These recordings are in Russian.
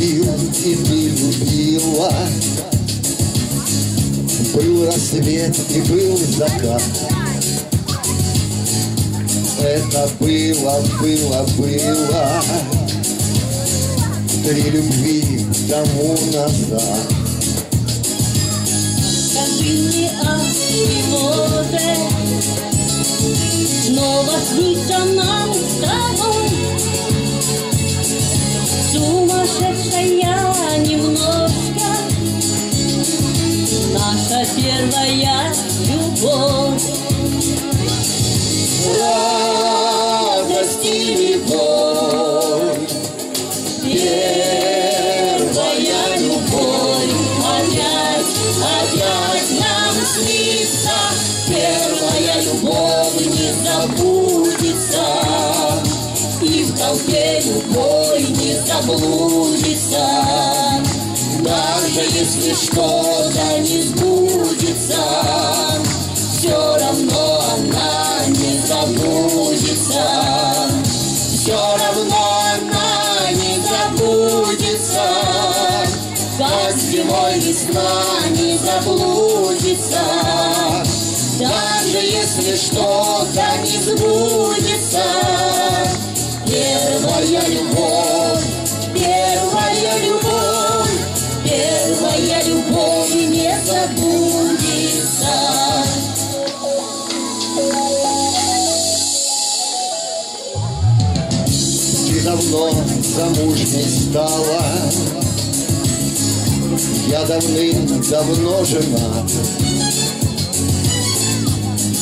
и ты любила Был рассвет и был закат Это было, было, было Три любви тому назад Скажи мне, а переводы Снова снится нам с Первая любовь. Радость и любовь. Первая любовь. Опять, опять нам снится. Первая любовь не забудется. И в толпе любой не заблудится. Даже если что-то не сбудется Все равно она не забудется. Все равно она не забудется. Как зимой весна не заблудится. Даже если что-то не сбудется. Первая любовь, давно замужней стала. Я давным-давно женат.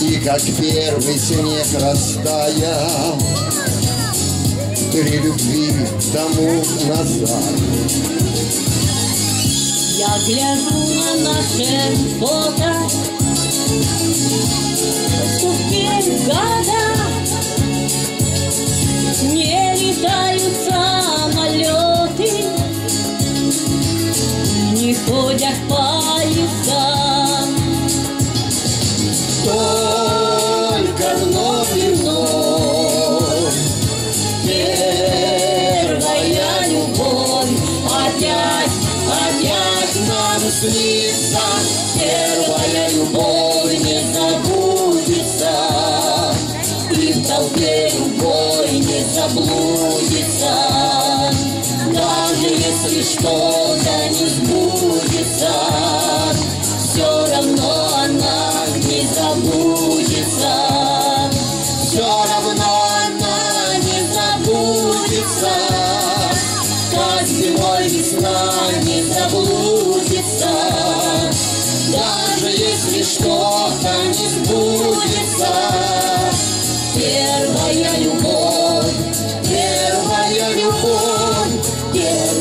И как первый снег растаял Три любви тому назад. Я гляжу на наше фото Ходят поезда Только вновь и вновь. Первая любовь. Опять, опять нам снится если что-то не сбудется Все равно она не забудется. Все равно она не забудется. Как зимой весна не заблудится. Даже если что-то не сбудется. Первая любовь, первая любовь Первая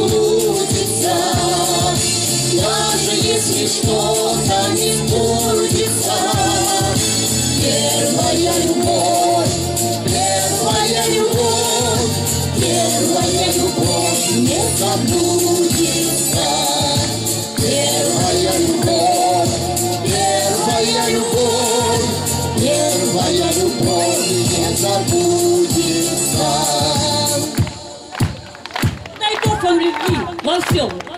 Не заблудится даже если что-то не сбудется. Первая любовь, первая любовь Первая любовь не забудется. Первая любовь, первая любовь Первая любовь не забудется Вам любви во всем.